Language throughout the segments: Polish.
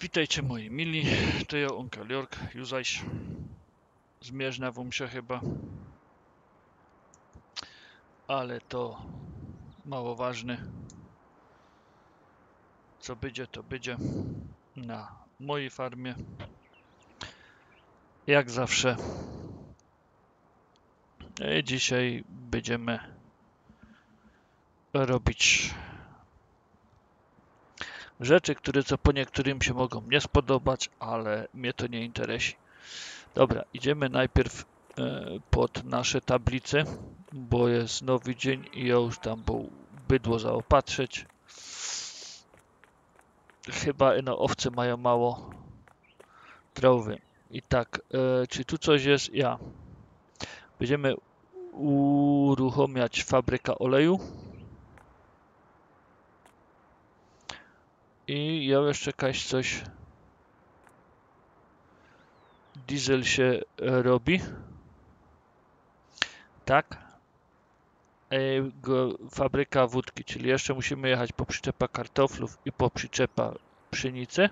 Witajcie moi mili, to ja Onkel Jork, Juzaś. Zmierzna wam się chyba. Ale to mało ważne. Co będzie, to będzie na mojej farmie. Jak zawsze. I dzisiaj będziemy robić rzeczy, które co po niektórym się mogą nie spodobać, ale mnie to nie interesuje. Dobra, idziemy najpierw e, pod nasze tablice, bo jest nowy dzień i ja już tam był bydło zaopatrzyć. Chyba no, owce mają mało trawy. I tak, e, czy tu coś jest? Ja. Będziemy uruchamiać fabrykę oleju. I ja jeszcze jakaś coś. Diesel się e, robi. Tak. E, fabryka wódki, czyli jeszcze musimy jechać po przyczepa kartoflów i po przyczepa pszenicy.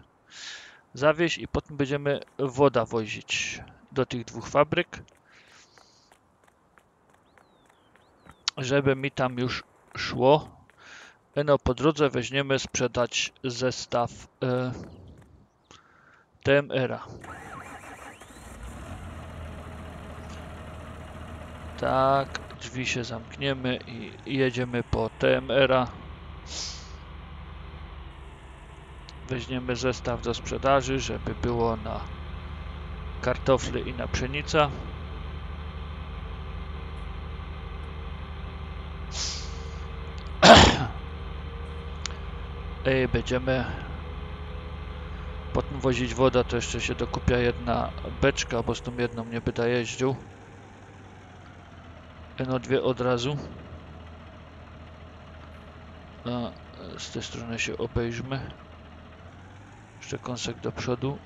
Zawieźć i potem będziemy woda wozić do tych dwóch fabryk. Żeby mi tam już szło no, po drodze weźmiemy sprzedać zestaw y, TMR-a. Tak, drzwi się zamkniemy i jedziemy po TMR-a. Weźmiemy zestaw do sprzedaży, żeby było na kartofle i na pszenica. Będziemy potem wozić wodę, to jeszcze się dokupia jedna beczka, bo z tą jedną nie będę jeździł. No dwie od razu. A z tej strony się obejrzmy. Jeszcze kąsek do przodu.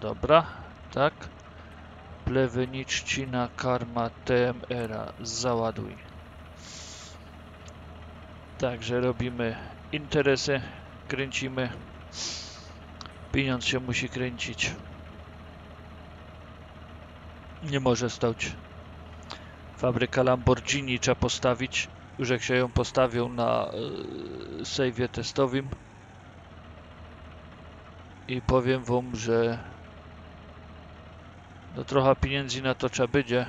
Dobra, tak. Plewy, trzcina, karma, TMR-a. Załaduj. Także robimy interesy kręcimy. Pieniądz się musi kręcić. Nie może stać. Fabryka Lamborghini trzeba postawić. Już jak się ją postawią na yy, save'ie testowym. I powiem wam, że no trochę pieniędzy na to trzeba będzie.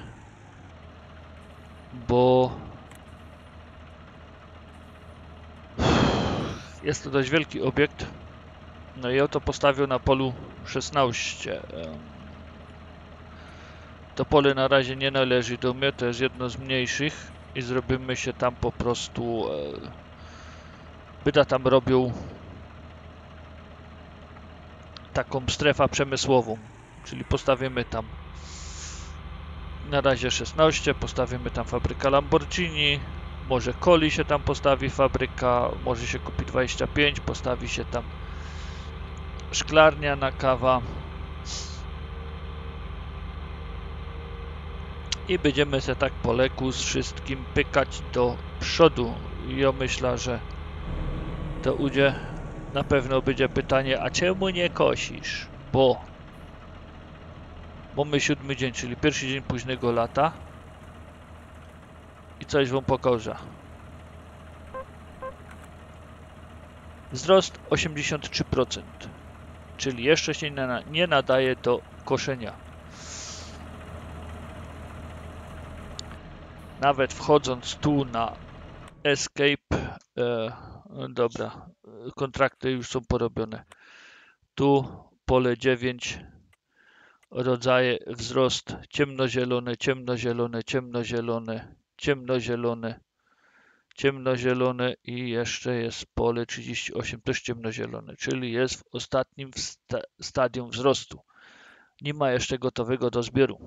Bo Jest to dość wielki obiekt. No i oto postawił na polu 16. To pole na razie nie należy do mnie, to jest jedno z mniejszych i zrobimy się tam po prostu e, byda tam robią taką strefę przemysłową, czyli postawimy tam na razie 16, postawimy tam fabrykę Lamborghini, może Coli się tam postawi fabryka, może się kupi 25, postawi się tam szklarnia na kawa. I będziemy się tak po leku z wszystkim pykać do przodu. Ja myślę, że to udzie na pewno będzie pytanie, a czemu nie kosisz? Bo mamy siódmy dzień, czyli pierwszy dzień późnego lata i coś wam pokażę. Wzrost 83%, czyli jeszcze się nie nadaje do koszenia. Nawet wchodząc tu na Escape, e, dobra, kontrakty już są porobione. Tu pole 9, rodzaje wzrost ciemnozielone, ciemnozielone, ciemnozielone, ciemnozielone, ciemnozielone i jeszcze jest pole 38 też ciemnozielone, czyli jest w ostatnim sta stadium wzrostu. Nie ma jeszcze gotowego do zbioru.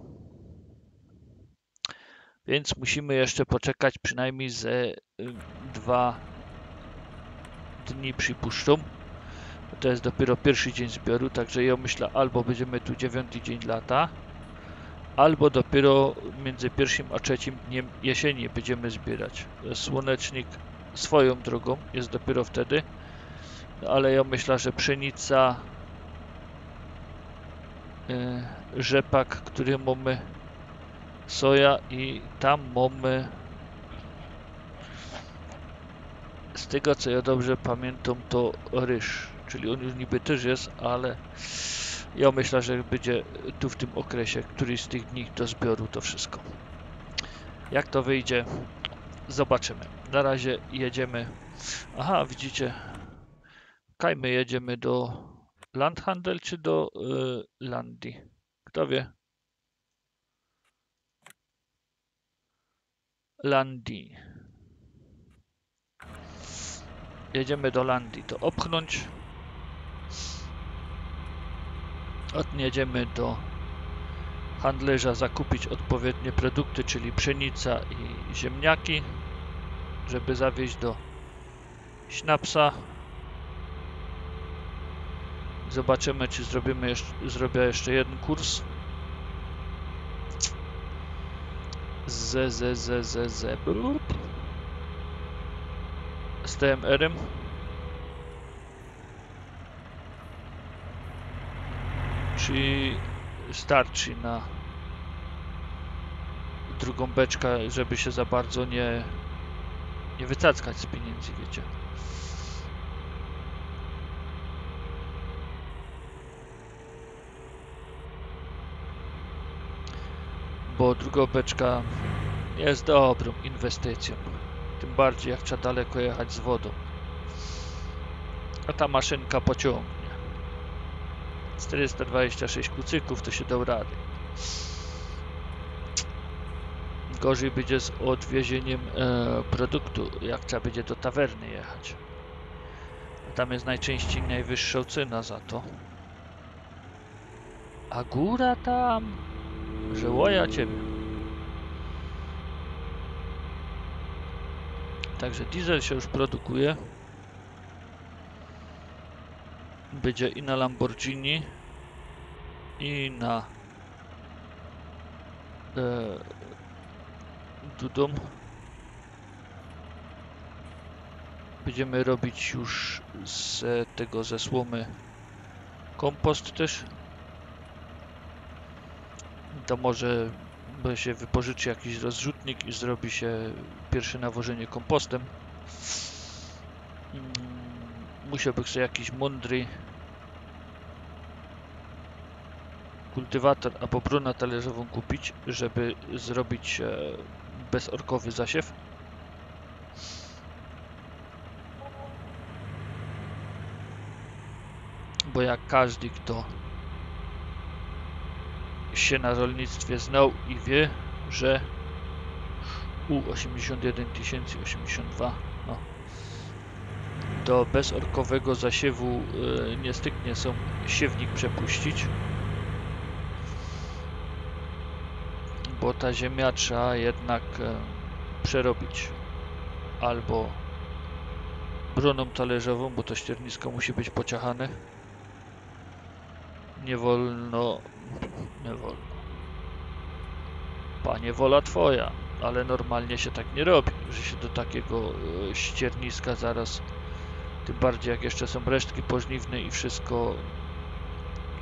Więc musimy jeszcze poczekać przynajmniej ze y, dwa dni przypuszczą. To jest dopiero pierwszy dzień zbioru, także ja myślę albo będziemy tu dziewiąty dzień lata, albo dopiero między pierwszym a trzecim dniem jesieni będziemy zbierać. Słonecznik swoją drogą jest dopiero wtedy, ale ja myślę, że pszenica e, rzepak, który mamy soja i tam mamy z tego co ja dobrze pamiętam to ryż, czyli on już niby też jest, ale ja myślę, że będzie tu w tym okresie, któryś z tych dni do zbioru to wszystko. Jak to wyjdzie, zobaczymy. Na razie jedziemy. Aha, widzicie, kaj my jedziemy do Landhandel czy do y, Landi? Kto wie? Landi. Jedziemy do Landii, to opchnąć. Odjedziemy do handlerza zakupić odpowiednie produkty, czyli pszenica i ziemniaki, żeby zawieźć do Śnapsa. Zobaczymy, czy zrobimy jeszcze, zrobię jeszcze jeden kurs. Z, z, z, z, z, z TMR-em. Czy starczy na drugą beczkę, żeby się za bardzo nie nie wycackać z pieniędzy, wiecie. Bo druga beczka jest dobrą inwestycją. Tym bardziej jak trzeba daleko jechać z wodą. A ta maszynka pociągnie. 426 kucyków to się dał rady. Gorzej będzie z odwiezieniem e, produktu, jak trzeba będzie do tawerny jechać. Tam jest najczęściej najwyższa cena za to. A góra tam, że łoja ciebie. Także diesel się już produkuje. Będzie i na Lamborghini, i na e, Dudum. Będziemy robić już z tego ze słomy kompost też. To może się wypożyczy jakiś rozrzutnik i zrobi się pierwsze nawożenie kompostem. Musiałby sobie jakiś mądry kultywator albo brunę talerzową kupić, żeby zrobić e, bezorkowy zasiew. Bo jak każdy, kto się na rolnictwie znał i wie, że U81082 no, do bezorkowego zasiewu y, nie styknie są siewnik przepuścić bo ta ziemia trzeba jednak e, przerobić albo broną talerzową, bo to ściernisko musi być pociachane. Nie wolno, nie wolno. Panie, wola twoja, ale normalnie się tak nie robi, że się do takiego e, ścierniska zaraz, tym bardziej jak jeszcze są resztki pożniwne i wszystko,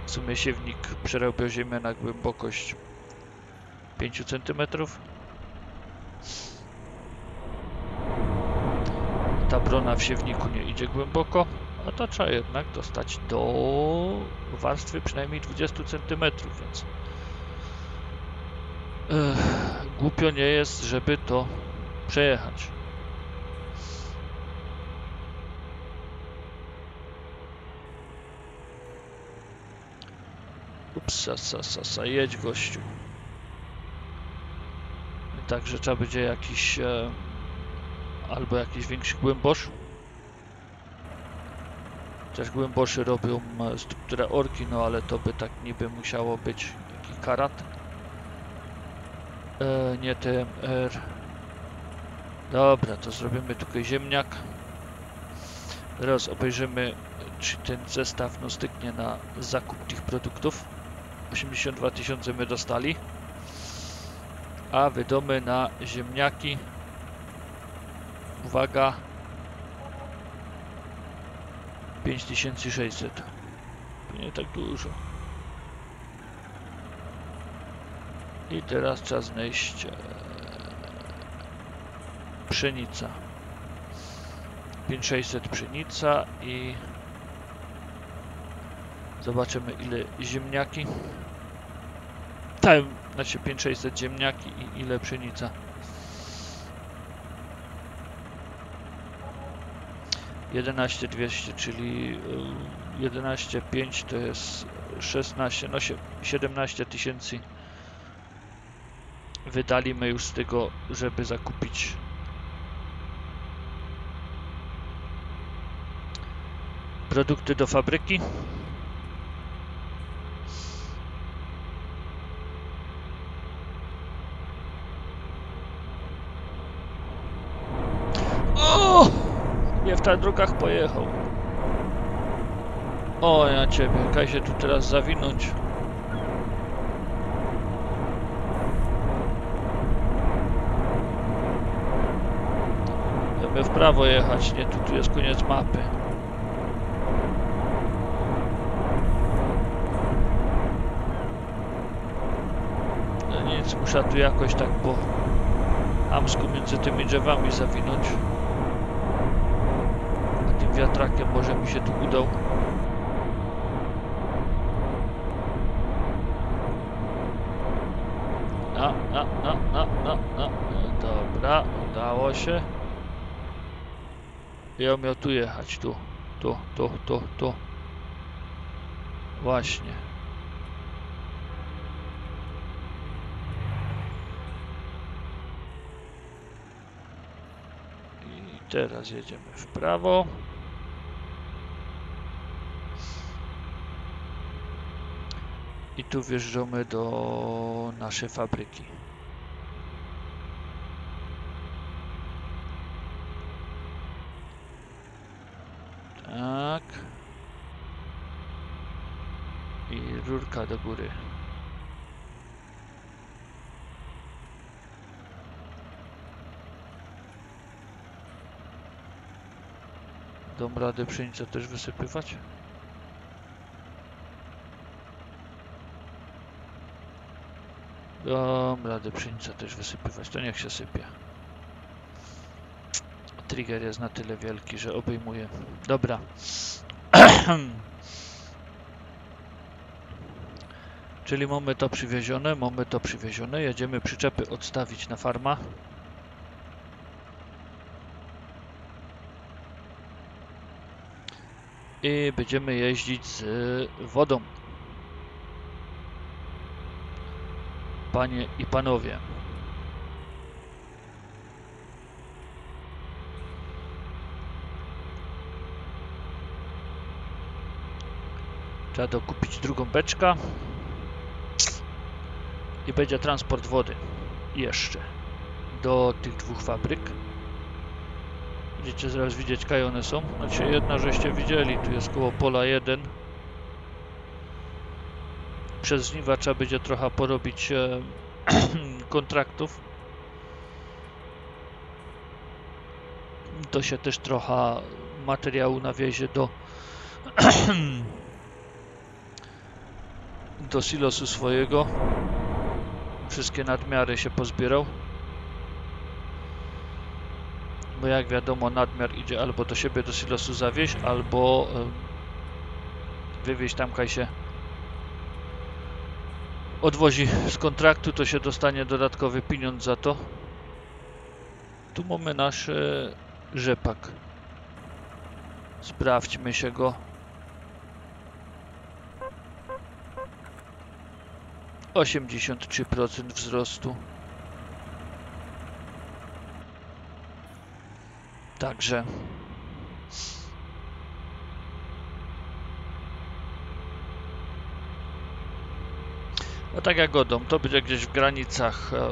w sumie siewnik przerobia ziemię na głębokość 5 cm. Ta brona w siewniku nie idzie głęboko, a to trzeba jednak dostać do warstwy przynajmniej 20 cm, więc Ech, głupio nie jest, żeby to przejechać. Ups, sa, sa, sa, jedź gościu. Także trzeba będzie jakiś e, albo jakiś większy głębosz. Też głęboszy robią e, strukturę orki, no ale to by tak niby musiało być taki karat. E, nie TMR. Dobra, to zrobimy tutaj ziemniak. Teraz obejrzymy, czy ten zestaw no styknie na zakup tych produktów. 82 tysiące my dostali a wydomy na ziemniaki. Uwaga. 5600. To nie tak dużo. I teraz trzeba znaleźć pszenica. 5600 pszenica i zobaczymy ile ziemniaki. Tak, znaczy 5600 ziemniaki i ile pszenica. Jedenaście dwieście, czyli y, jedenaście pięć to jest 16, no sie- 17 tysięcy wydaliśmy już z tego, żeby zakupić produkty do fabryki. O! Nie w tych drogach pojechał. O, ja ciebie, kaj się tu teraz zawinąć. Żeby w prawo jechać, nie, tu, tu jest koniec mapy. No nic, muszę tu jakoś tak po hamsku między tymi drzewami zawinąć. Wiatrakiem może mi się tu udał. No, no, no, no, no, no. Dobra, udało się. Ja miał tu jechać, tu, tu, tu, tu, tu. Właśnie. I teraz jedziemy w prawo. I tu wjeżdżamy do naszej fabryki. Tak. I rurka do góry. Dom radę pszenicę też wysypywać? Dom radę pszenicę też wysypywać, to niech się sypie. Trigger jest na tyle wielki, że obejmuje. Dobra. Czyli mamy to przywiezione, mamy to przywiezione. Jedziemy przyczepy odstawić na farma. I będziemy jeździć z wodą. Panie i panowie. Trzeba dokupić drugą beczkę. I będzie transport wody. Jeszcze. Do tych dwóch fabryk. Będziecie zaraz widzieć, kaj one są. Znaczy jedna, żeście widzieli, tu jest koło pola 1. Przez żniwa trzeba będzie trochę porobić e, kontraktów. To się też trochę materiału nawiezie do do silosu swojego. Wszystkie nadmiary się pozbierał. Bo jak wiadomo nadmiar idzie albo do siebie do silosu zawieźć, albo em, wywieźć tam kaj się odwozi z kontraktu, to się dostanie dodatkowy pieniądz za to. Tu mamy nasz e, rzepak. Sprawdźmy się go. 83% wzrostu. Także No tak jak godą, to będzie gdzieś w granicach e,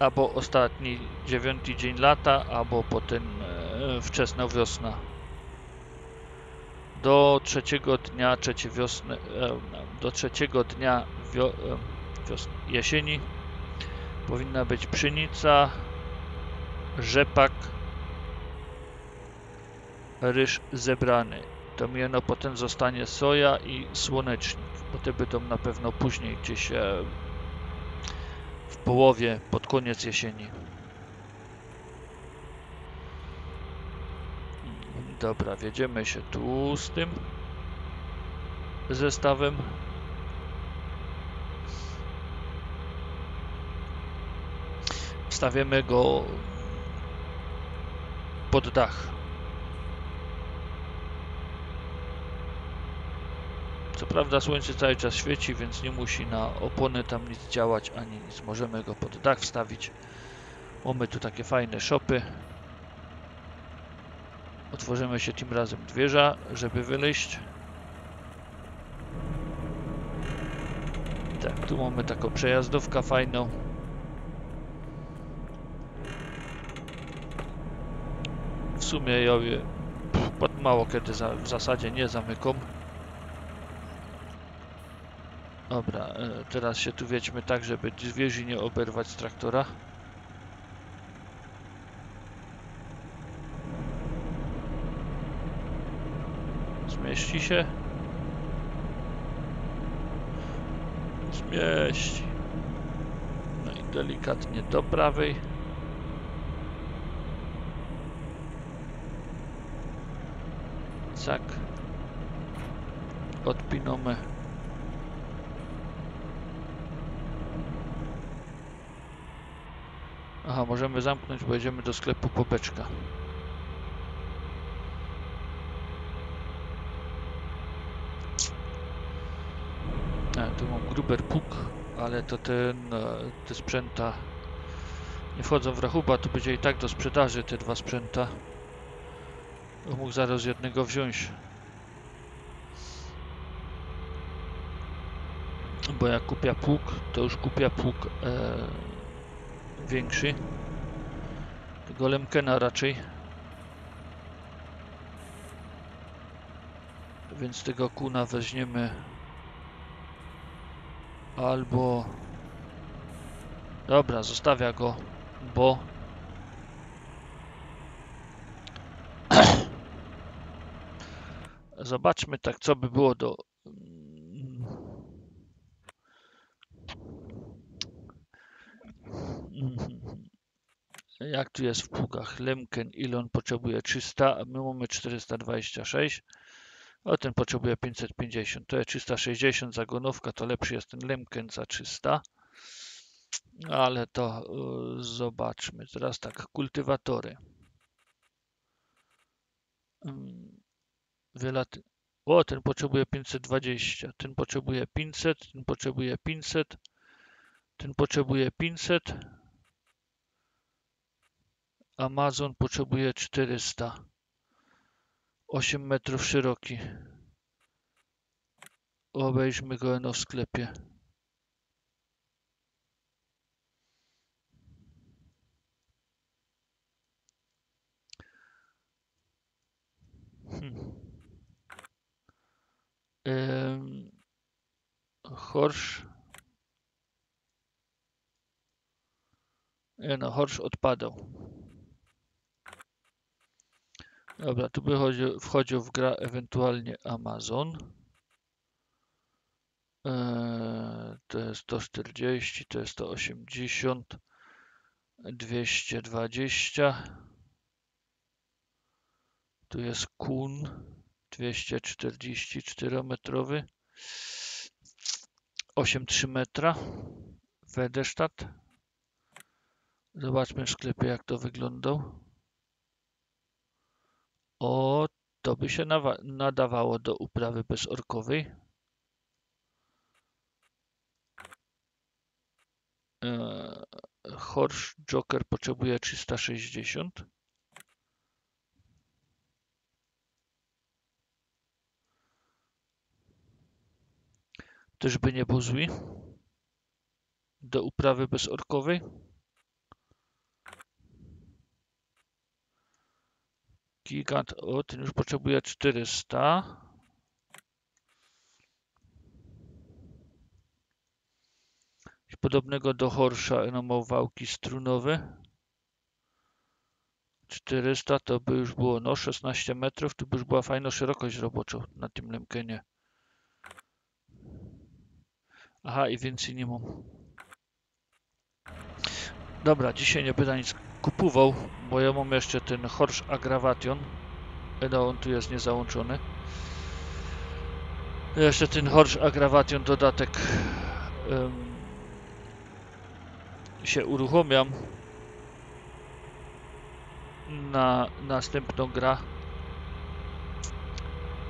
albo ostatni dziewiąty dzień lata, albo potem e, wczesna wiosna. Do trzeciego dnia trzeciej wiosny, e, do trzeciego dnia wio, e, wiosny, jesieni powinna być pszenica, rzepak, ryż zebrany. To mi no potem zostanie soja i słonecznik, bo te będą na pewno później gdzieś e, w połowie, pod koniec jesieni. Dobra, wiedziemy się tu z tym zestawem. Wstawiamy go pod dach. Co prawda słońce cały czas świeci, więc nie musi na opony tam nic działać ani nic. Możemy go pod dach wstawić. Mamy tu takie fajne szopy. Otworzymy się tym razem dwierza, żeby wyleść. Tak, tu mamy taką przejazdówkę fajną. W sumie ja je mało kiedy za, w zasadzie nie zamykam. Dobra, e, teraz się tu wiedźmy tak, żeby zwierzy nie oberwać z traktora. Zmieści się? Zmieści. No i delikatnie do prawej. Cak. Odpinamy. Aha, możemy zamknąć, bo jedziemy do sklepu Popeczka. A, tu mam gruber puk, ale to ten, e, te sprzęta nie wchodzą w rachuba, to będzie i tak do sprzedaży te dwa sprzęta. Mógł zaraz jednego wziąć. Bo jak kupię pług, to już kupię pług e, większy. Tego Lemkena raczej. Więc tego kuna weźmiemy albo dobra, zostawia go, bo zobaczmy tak, co by było do jak tu jest w pługach? Lemken, ile on potrzebuje 300, a my mamy 426 o ten potrzebuje 550 to jest 360 zagonówka to lepszy jest ten Lemken za 300 ale to y, zobaczmy. Teraz tak, kultywatory. Mm. O, ten potrzebuje 520, ten potrzebuje 500, ten potrzebuje 500, ten potrzebuje 500. Amazon potrzebuje 400. 8 metrów szeroki. Obejrzmy go no w sklepie. Hmm. Ym, Horsz. Nie no, Horsz odpadał. Dobra, tu by chodził, wchodził w grę ewentualnie Amazon. Eee, to jest 140, to jest 180, 220. Tu jest Kun 244 metrowy. 8,3 metra. Wedesztat. Zobaczmy w sklepie jak to wyglądał. O, to by się nadawało do uprawy bezorkowej. Eee, Horse Joker potrzebuje 360. Też by nie był zły do uprawy bezorkowej. Gigant, o, ten już potrzebuje 400. Podobnego do Horsza, no ma wałki strunowe. 400 to by już było no 16 metrów, to by już była fajna szerokość robocza na tym Lemkenie. Aha, i więcej nie mam. Dobra, dzisiaj nie będę nic kupował, bo ja mam jeszcze ten Horsch Aggravation. No, on tu jest niezałączony. Jeszcze ten Horsch Aggravation dodatek em, się uruchomiam na następną gra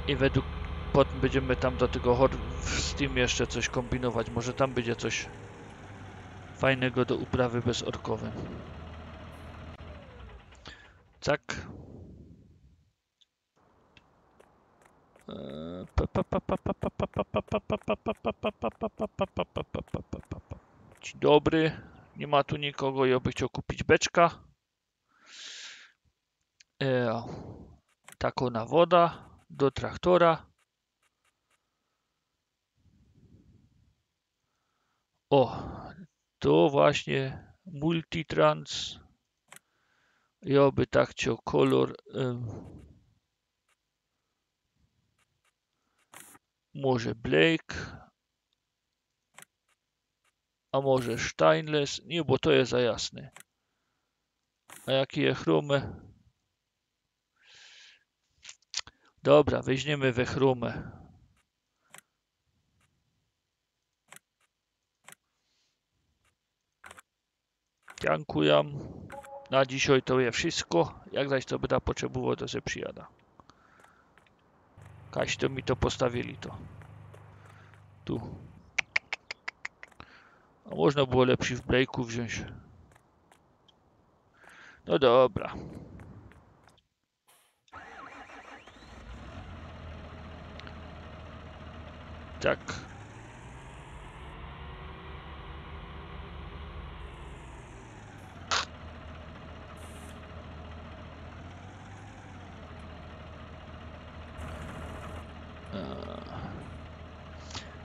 i według potem będziemy tam do tego hor w Steam jeszcze coś kombinować. Może tam będzie coś fajnego do uprawy bezorkowej. Tak. Dzień dobry. Nie ma tu nikogo. Ja bym chciał kupić beczka. E, taką na woda do traktora. O, to właśnie Multitrans. Ja by tak chciał kolor. em, może Blake. A może Steinless. Nie, bo to jest za jasny. A jakie je chromy? Dobra, weźmiemy we chrumę. Dziękuję. Na dzisiaj to jest wszystko. Jak zaś to będę potrzebował, to się przyjada. Kaś to mi to postawili to. Tu. A można było lepszy w breaku wziąć. No dobra. Tak.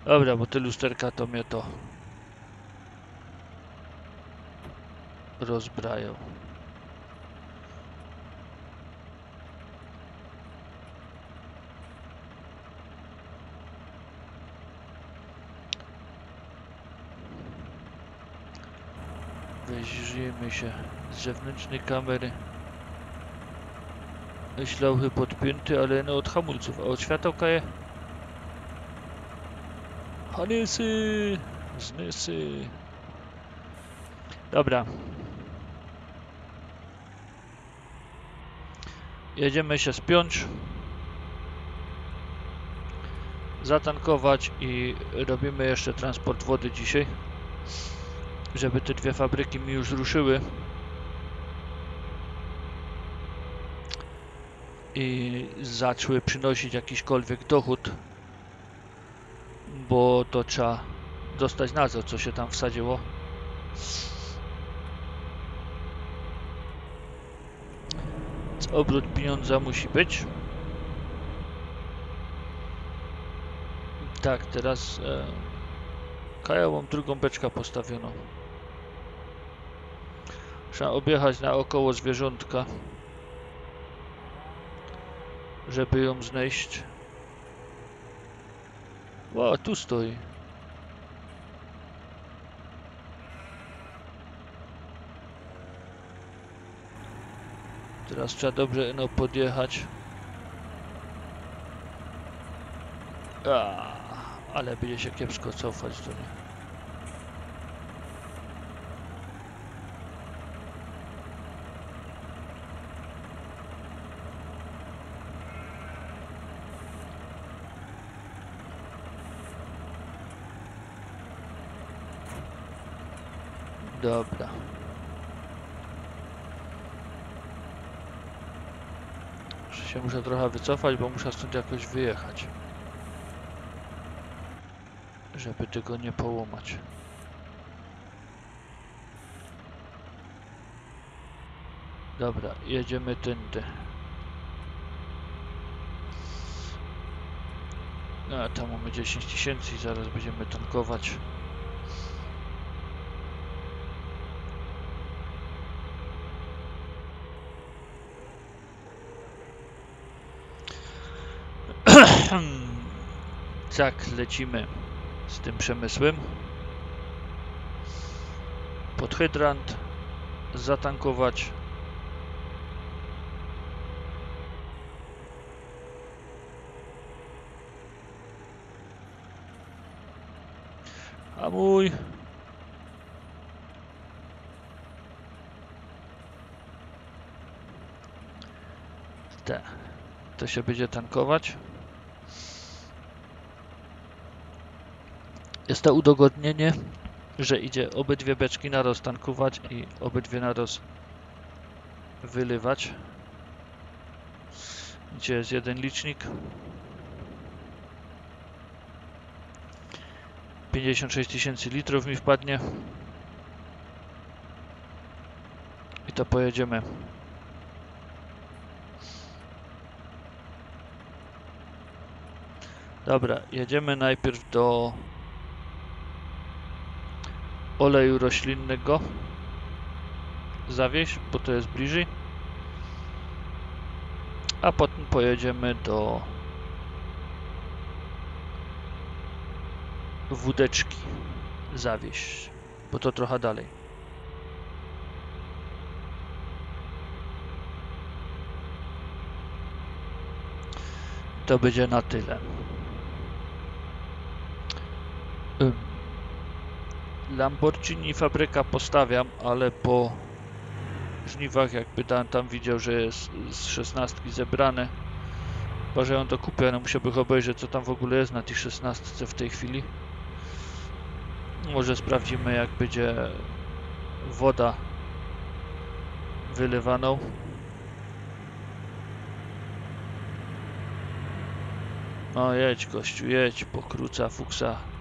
Dobra, bo te lusterka to mnie to rozbrają. Weźmiemy się z zewnętrznej kamery. Ślauchy podpięty, ale no od hamulców, a od światełka je. Hanysy! Znysy! Dobra. Jedziemy się spiąć. Zatankować i robimy jeszcze transport wody dzisiaj. Żeby te dwie fabryki mi już ruszyły. I zaczęły przynosić jakiśkolwiek dochód bo to trzeba dostać nadzór, co się tam wsadziło. Obrót pieniądza musi być. Tak, teraz e, Kaja mam drugą beczkę postawioną. Trzeba objechać naokoło zwierzątka, żeby ją znaleźć. O, tu stoi. Teraz trzeba dobrze no podjechać. A, ale będzie się kiepsko cofać to nie. Dobra. Jeszcze się muszę trochę wycofać, bo muszę stąd jakoś wyjechać. Żeby tego nie połamać. Dobra, jedziemy tędy. No, a tam mamy 10 tysięcy i zaraz będziemy tankować. Tak, lecimy z tym przemysłem. Pod hydrant. Zatankować. A mój. Te. To się będzie tankować. Jest to udogodnienie, że idzie obydwie beczki naraz tankować i obydwie naraz wylywać. Gdzie jest jeden licznik. 56 tysięcy litrów mi wpadnie. I to pojedziemy. Dobra, jedziemy najpierw do oleju roślinnego zawieźć, bo to jest bliżej. A potem pojedziemy do wódeczki zawieźć, bo to trochę dalej. To będzie na tyle. Lamborghini fabryka postawiam, ale po żniwach jakby Dan tam widział, że jest z szesnastki zebrane. Chyba, że ją to kupię, ale musiałbym obejrzeć co tam w ogóle jest na tej szesnastce w tej chwili. Może sprawdzimy jak będzie woda wylewaną. No jedź gościu, jedź, pokróca fuksa.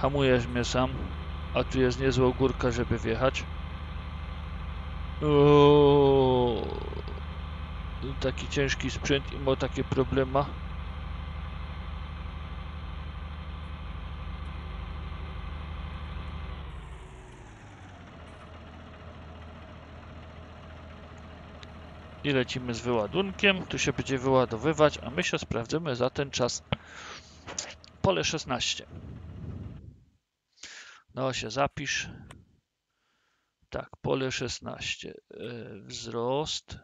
Hamujesz mnie sam, a tu jest niezła górka, żeby wjechać. O, taki ciężki sprzęt i ma takie problema. I lecimy z wyładunkiem. Tu się będzie wyładowywać, a my się sprawdzimy za ten czas pole 16. No się zapisz. Tak, pole 16. Yy, wzrost.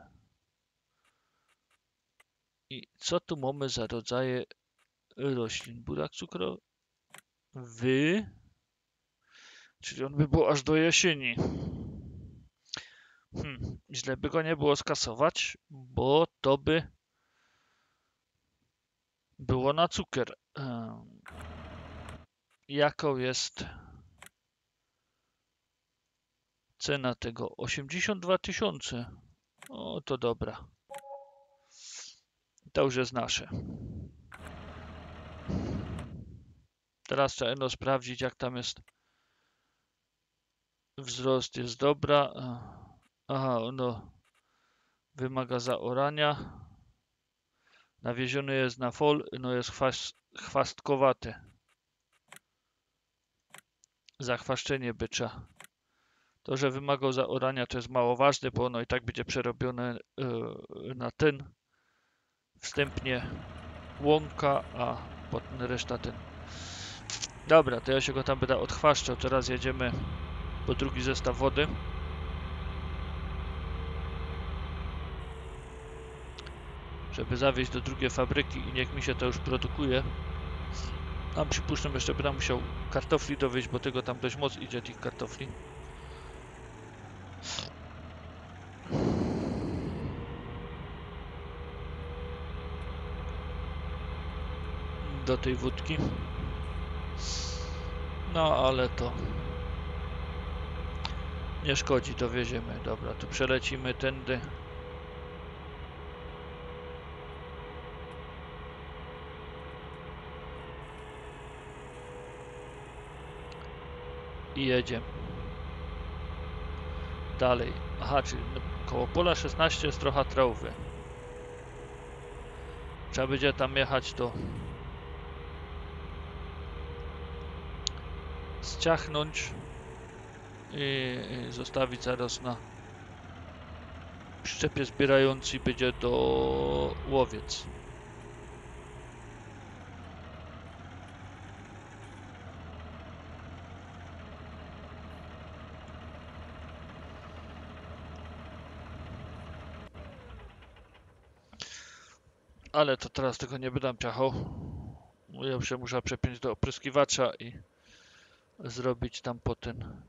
I co tu mamy za rodzaje roślin? Burak cukrowy. Wy. Czyli on by był aż do jesieni. Hmm, źle by go nie było skasować, bo to by było na cukier. Jaką jest cena tego? 82 tysiące. O, to dobra. To już jest nasze. Teraz trzeba no sprawdzić, jak tam jest. Wzrost jest dobra. Aha, no. Wymaga zaorania. Nawieziony jest na fol, no jest chwas, chwastkowaty. Zachwaszczenie bycza. To, że wymagał zaorania, to jest mało ważne, bo ono i tak będzie przerobione yy, na ten. Wstępnie łąka, a potem reszta ten. Dobra, to ja się go tam będę odchwaszczał. Teraz jedziemy po drugi zestaw wody. Żeby zawieźć do drugiej fabryki i niech mi się to już produkuje. Tam przypuszczam jeszcze będę musiał kartofli dowieść, bo tego tam dość moc idzie tych kartofli. Do tej wódki. No ale to nie szkodzi, dowieziemy. Dobra, tu przelecimy tędy. I jedziemy. Dalej. Aha, czyli no, koło pola 16 jest trochę trawy. Trzeba będzie tam jechać to zciachnąć i, zostawić zaraz na przyczepie zbierający będzie do łowiec. Ale to teraz tego nie będę piachał. Ja się muszę przepiąć do opryskiwacza i zrobić tam potem.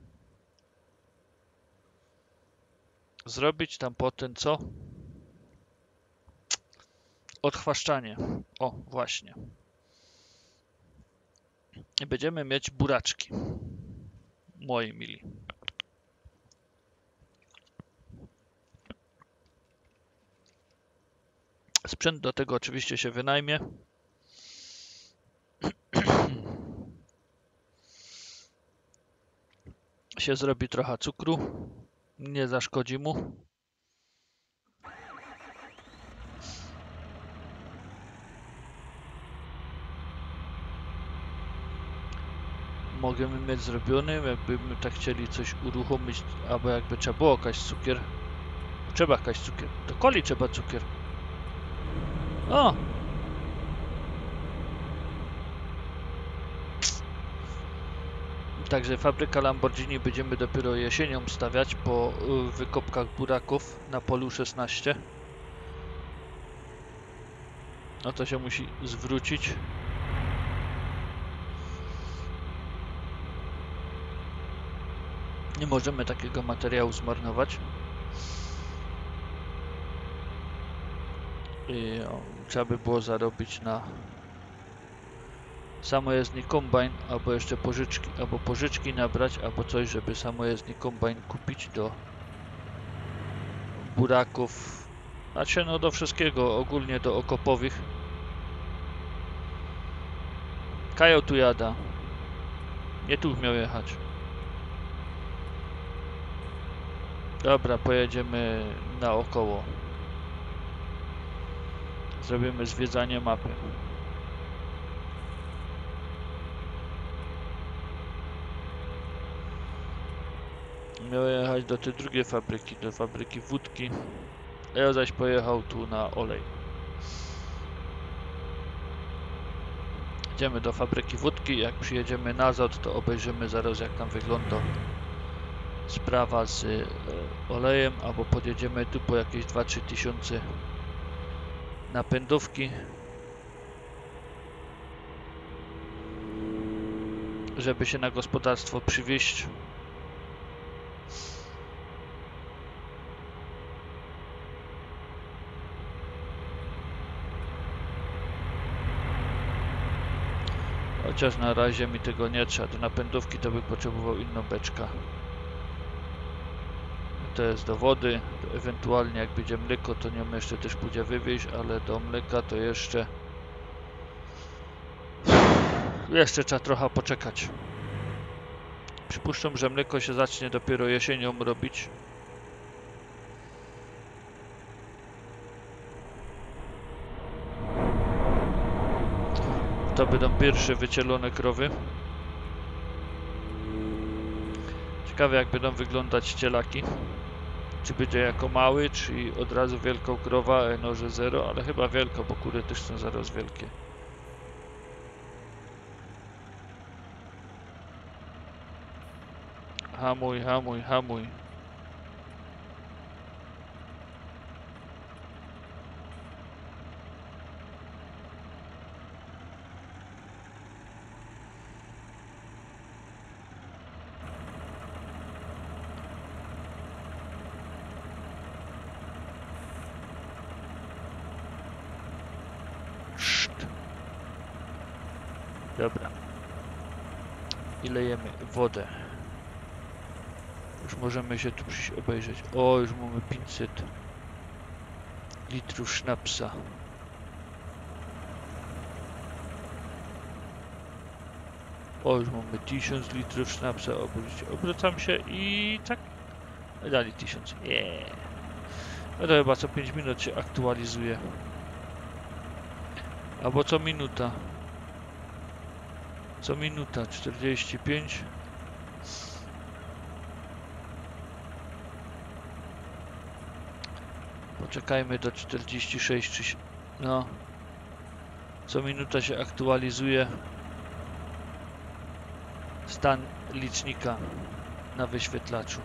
Zrobić tam potem co? Odchwaszczanie. O, właśnie. I będziemy mieć buraczki. Moi mili. Sprzęt do tego oczywiście się wynajmie. się zrobi trochę cukru. Nie zaszkodzi mu. Możemy mieć zrobiony, jakbyśmy tak chcieli coś uruchomić, albo jakby trzeba było jakaś cukier. Trzeba jakaś cukier. Do coli trzeba cukier. O! Także fabryka Lamborghini będziemy dopiero jesienią stawiać po y, wykopkach buraków na polu 16. No to się musi zwrócić. Nie możemy takiego materiału zmarnować. I trzeba by było zarobić na samojezdni kombajn, albo jeszcze pożyczki, albo pożyczki nabrać, albo coś, żeby samojezdni kombajn kupić do buraków, znaczy no do wszystkiego, ogólnie do okopowych. Kajo tu jada. Nie tu miał jechać. Dobra, pojedziemy naokoło. Zrobimy zwiedzanie mapy. Miał jechać do tej drugiej fabryki, do fabryki wódki. Ja zaś pojechał tu na olej. Idziemy do fabryki wódki. Jak przyjedziemy nazad, to obejrzymy zaraz jak tam wygląda sprawa z e, olejem, albo podjedziemy tu po jakieś 2-3 tysiące napędówki. Żeby się na gospodarstwo przywieźć. Chociaż na razie mi tego nie trzeba. Do napędówki to by potrzebował inną beczkę jest do wody, ewentualnie jak będzie mleko, to nią jeszcze też pójdzie wywieźć, ale do mleka to jeszcze jeszcze trzeba trochę poczekać. Przypuszczam, że mleko się zacznie dopiero jesienią robić. To będą pierwsze wycielone krowy. Ciekawe jak będą wyglądać cielaki. Czy będzie jako mały, czy od razu wielką krowa, no że zero, ale chyba wielko, bo kury też są zaraz wielkie. Hamuj, hamuj, hamuj. Szt. Dobra. I lejemy wodę. Już możemy się tu przyjść obejrzeć. O, już mamy 500 litrów sznapsa. O, już mamy 1000 litrów sznapsa. Obróć- Obrócam się i tak. Dali 1000. Yeah. No to chyba co 5 minut się aktualizuje. Albo co minuta. Co minuta 45. Poczekajmy do 46 czy no. Co minuta się aktualizuje stan licznika na wyświetlaczu.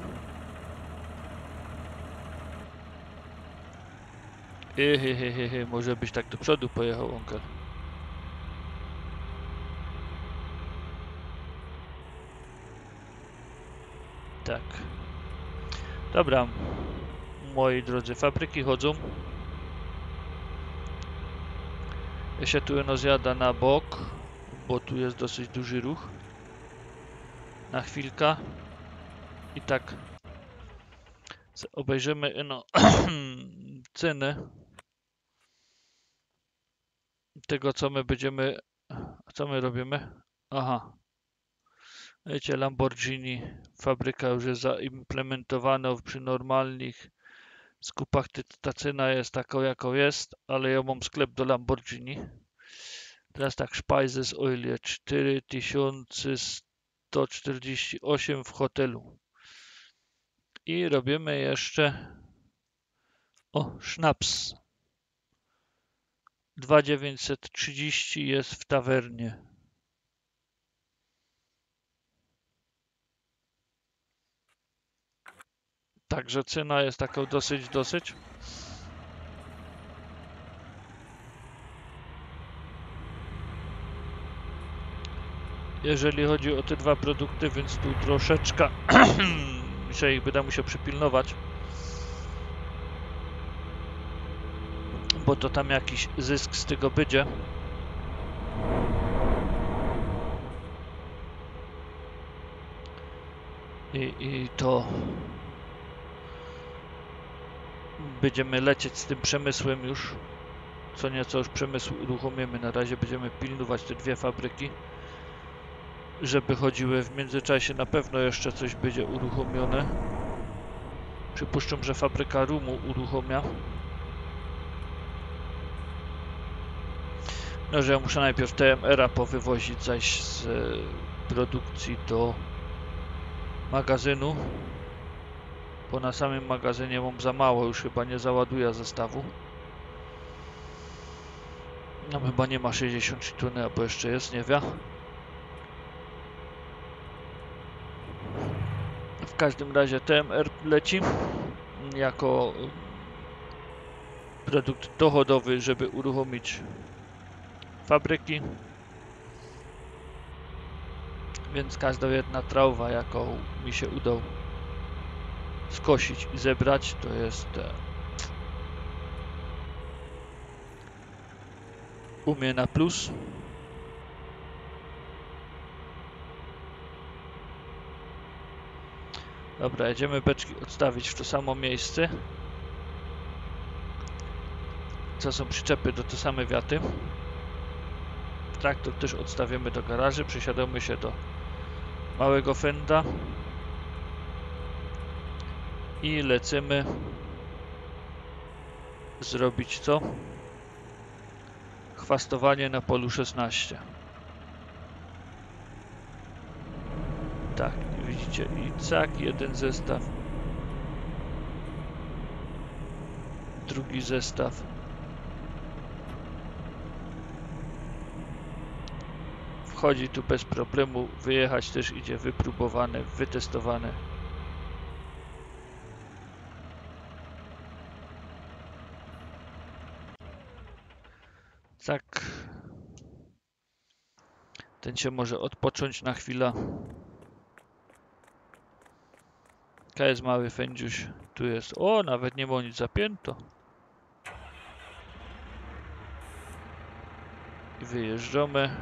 Hy. Może byś tak do przodu pojechał, onkel. Tak. Dobra. Moi drodzy, fabryki chodzą. Ja się tu no zjada na bok, bo tu jest dosyć duży ruch. Na chwilkę. I tak obejrzymy no, ceny tego, co my będziemy, co my robimy. Aha. Wiecie, Lamborghini, fabryka już jest zaimplementowana przy normalnych skupach. Ta cena jest taką, jaką jest, ale ja mam sklep do Lamborghini. Teraz tak, Speise z Oilie 4148 w hotelu. I robimy jeszcze o, sznaps. 2930 jest w tawernie. Także cena jest taką dosyć, dosyć. Jeżeli chodzi o te dwa produkty, więc tu troszeczkę się ich będę musiał przypilnować. Bo to tam jakiś zysk z tego będzie. I, I to będziemy lecieć z tym przemysłem już. Co nieco już przemysł uruchomimy. Na razie będziemy pilnować te dwie fabryki, żeby chodziły w międzyczasie. Na pewno jeszcze coś będzie uruchomione. Przypuszczam, że fabryka rumu uruchomia. No, że ja muszę najpierw TMR-a powywozić zaś z e, produkcji do magazynu. Bo na samym magazynie mam za mało, już chyba nie załaduję zestawu. No chyba nie ma 60 tony, albo jeszcze jest, nie wiem. W każdym razie TMR leci jako mm, produkt dochodowy, żeby uruchomić fabryki. Więc każda jedna trawa, jaką mi się udało skosić i zebrać, to jest u mnie na plus. Dobra, jedziemy beczki odstawić w to samo miejsce. Co są przyczepy do te same wiaty. Traktor też odstawiamy do garaży, przesiadamy się do małego fenda i lecimy zrobić co? Chwastowanie na polu 16. Tak, widzicie, i cak, jeden zestaw. Drugi zestaw. Wchodzi tu bez problemu, wyjechać też idzie wypróbowane, wytestowane. Tak. Ten się może odpocząć na chwilę. To jest mały fędziuś. Tu jest. O, nawet nie ma nic zapięto. I wyjeżdżamy.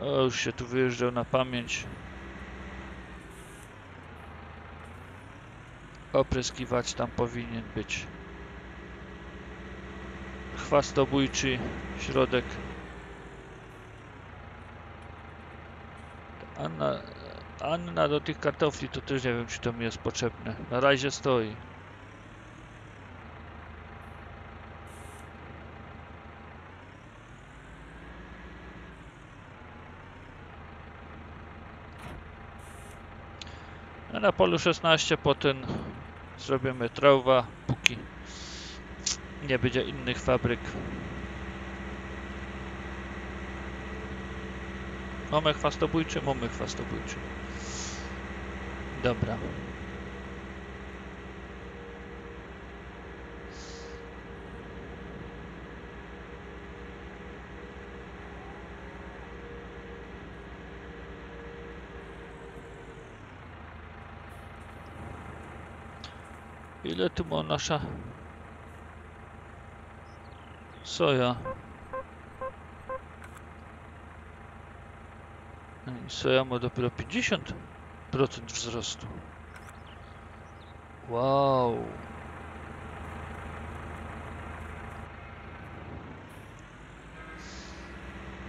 O, już się tu wyjeżdżał na pamięć. Opryskiwać tam powinien być chwastobójczy środek. Anna, Anna do tych kartofli to też nie wiem, czy to mi jest potrzebne. Na razie stoi. Na polu 16 potem zrobimy trawa, póki nie będzie innych fabryk. Mamy chwastobójczy, mamy chwastobójczy. Dobra. Ile tu ma nasza soja? I Soja ma dopiero 50% wzrostu. Wow.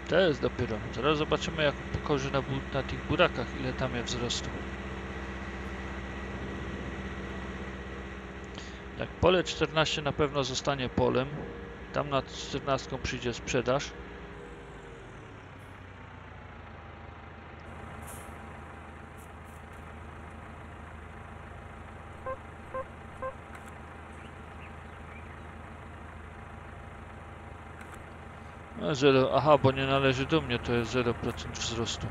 To jest dopiero. Teraz zobaczymy jak pokorzy na, na tych burakach, ile tam jest wzrostu. Tak, pole 14 na pewno zostanie polem. Tam nad 14 przyjdzie sprzedaż. No, Zero, aha, bo nie należy do mnie, to jest 0% wzrostu.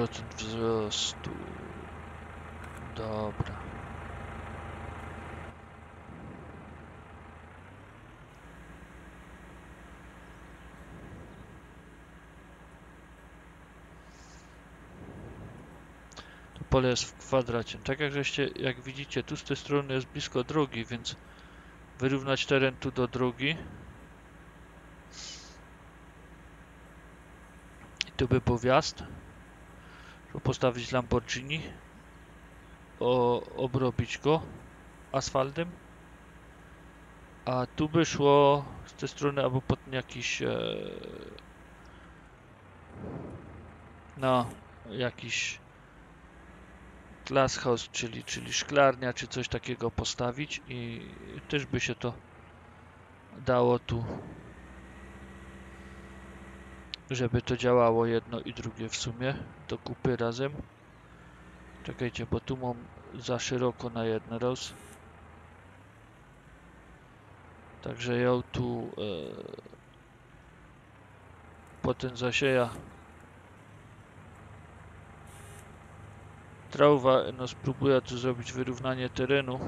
Procent wzrostu. Dobra. To pole jest w kwadracie. Tak jak żeście, jak widzicie, tu z tej strony jest blisko drogi, więc wyrównać teren tu do drogi. I tu by był wjazd. Postawić Lamborghini. O, obrobić go asfaltem. A tu by szło z tej strony albo pod jakiś e, no jakiś glass czyli, czyli szklarnia, czy coś takiego postawić i też by się to dało tu, żeby to działało jedno i drugie w sumie, do kupy razem. Czekajcie, bo tu mam za szeroko na jeden raz. Także ją tu e, potem zasieja Trauwa no, spróbuję tu zrobić wyrównanie terenu.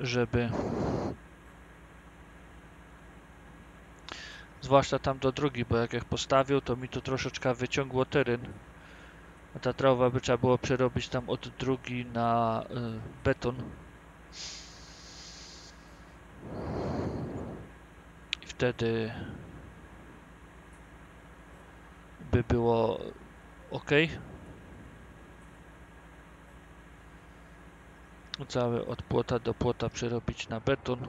Żeby zwłaszcza tam do drogi, bo jak ich postawił, to mi to troszeczkę wyciągło teren. A ta trawa by trzeba było przerobić tam od drogi na y, beton. I wtedy by było ok. Cały od płota do płota przerobić na beton.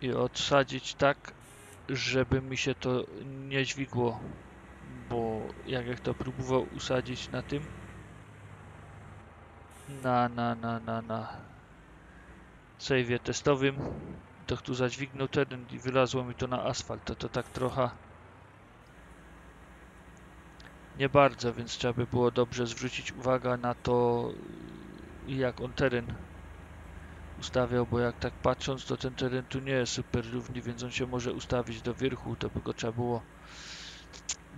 I odsadzić tak, żeby mi się to nie dźwigło, bo jak to próbował usadzić na tym, na, na, na, na, na save'ie testowym, to tu zadźwignął teren i wylazło mi to na asfalt, to, to tak trochę nie bardzo, więc trzeba by było dobrze zwrócić uwagę na to, jak on teren ustawiał, bo jak tak patrząc, to ten teren tu nie jest super równy, więc on się może ustawić do wierchu, to by go trzeba było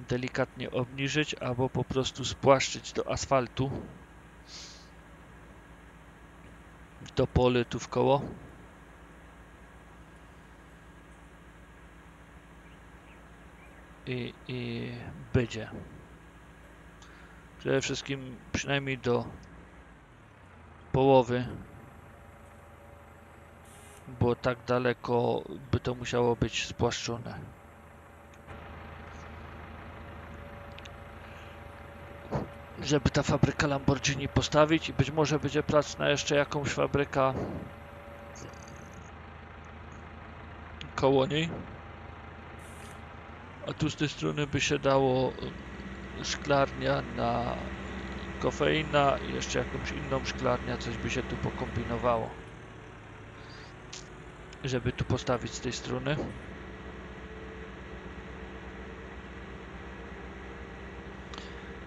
delikatnie obniżyć, albo po prostu spłaszczyć do asfaltu. Do pole tu w koło. I, i będzie. Przede wszystkim przynajmniej do połowy bo tak daleko by to musiało być spłaszczone. żeby ta fabryka Lamborghini postawić i być może będzie plac na jeszcze jakąś fabrykę koło niej. A tu z tej strony by się dało szklarnia na kofeina i jeszcze jakąś inną szklarnię, coś by się tu pokombinowało. Żeby tu postawić z tej strony.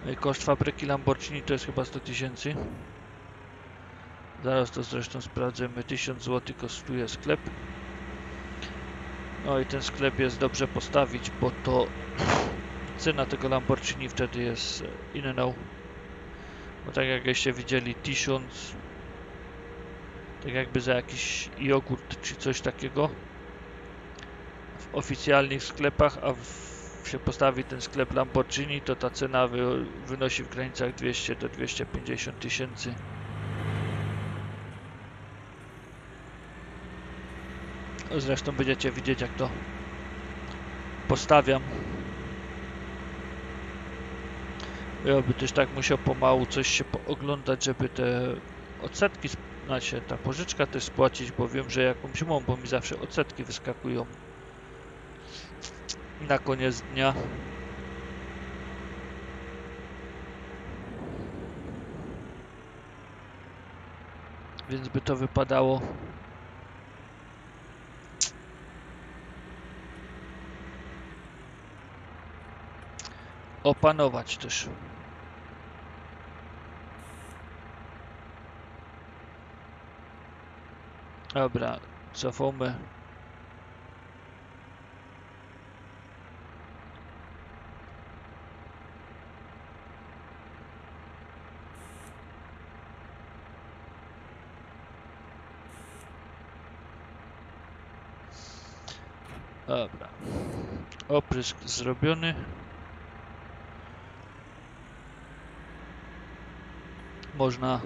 No Koszt fabryki Lamborghini to jest chyba 100 tysięcy. Zaraz to zresztą sprawdzimy. 1000 zł kosztuje sklep. No i ten sklep jest dobrze postawić, bo to cena tego Lamborghini wtedy jest inną. Bo tak jak żeście widzieli 1000 tak jakby za jakiś jogurt czy coś takiego w oficjalnych sklepach, a w, się postawi ten sklep Lamborghini, to ta cena wy, wynosi w granicach 200 do 250 tysięcy. Zresztą będziecie widzieć jak to postawiam. Ja by też tak musiał pomału coś się oglądać, żeby te odsetki, znaczy ta pożyczka też spłacić, bo wiem, że jakąś mam, bo mi zawsze odsetki wyskakują na koniec dnia. Więc by to wypadało opanować też. Dobra, cofamy. Dobra. Oprysk zrobiony. Można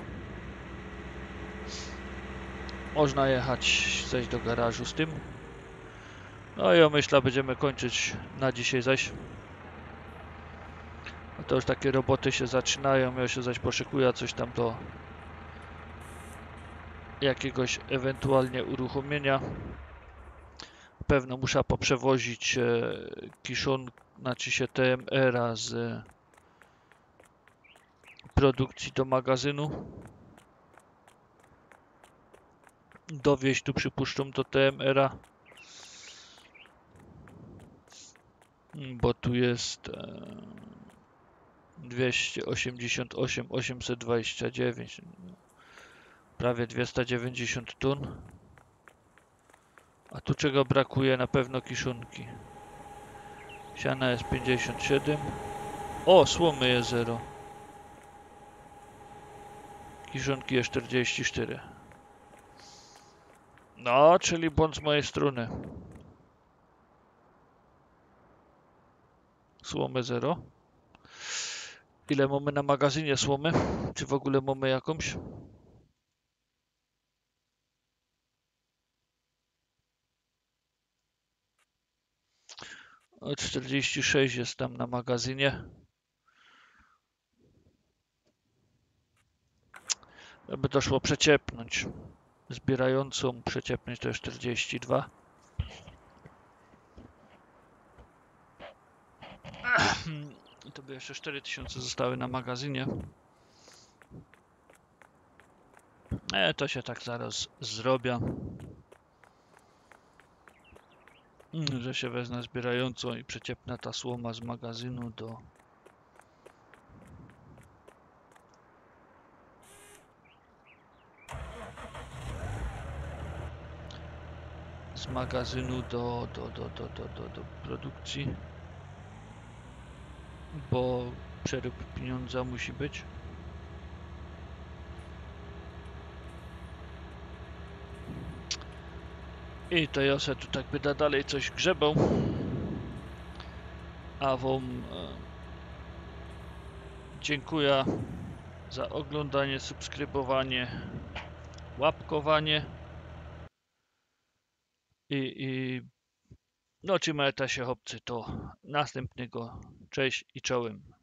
można jechać zejść do garażu z tym. No i myślę, będziemy kończyć na dzisiaj zaś. A to już takie roboty się zaczynają, ja się zaś poszykuję coś tam do jakiegoś ewentualnie uruchomienia. Pewno muszę poprzewozić e, kiszon, znaczy się TMR-a z produkcji do magazynu. dowieść tu przypuszczą do TMR-a. Bo tu jest e, 288 829 prawie 290 tun. A tu czego brakuje? Na pewno kiszonki. Siana jest 57. O, słomy jest 0. Kiszonki jest 44. No, czyli błąd z mojej strony. Słomy 0. Ile mamy na magazynie słomy? Czy w ogóle mamy jakąś? O 46 jest tam na magazynie. By doszło przeciepnąć zbierającą przeciepność to jest 42. I to by jeszcze 4000 zostały na magazynie. E, to się tak zaraz zrobię. Że się wezmę zbierającą i przeciepnę ta słoma z magazynu do magazynu do, do, do, do, do, do, do produkcji, bo przeryb pieniądza musi być. I to ja tu tak będę dalej coś grzebał. A wam e, dziękuję za oglądanie, subskrybowanie, łapkowanie. I, i no trzymajcie się chłopcy, to następnego. Cześć i czołem.